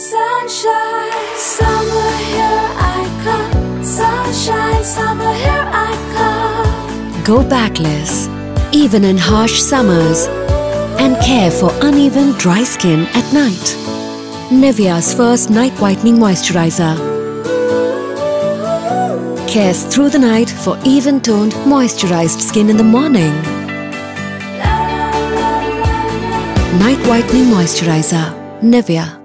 Sunshine, summer here I come. Sunshine, summer here I come. Go backless, even in harsh summers, and care for uneven, dry skin at night. Nivea's first night whitening moisturizer. Cares through the night for even toned, moisturized skin in the morning. Night whitening moisturizer. Nivea.